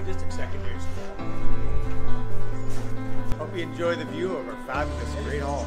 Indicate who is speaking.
Speaker 1: Georgia District Secondary School. Hope you enjoy the view of our fabulous Great Hall.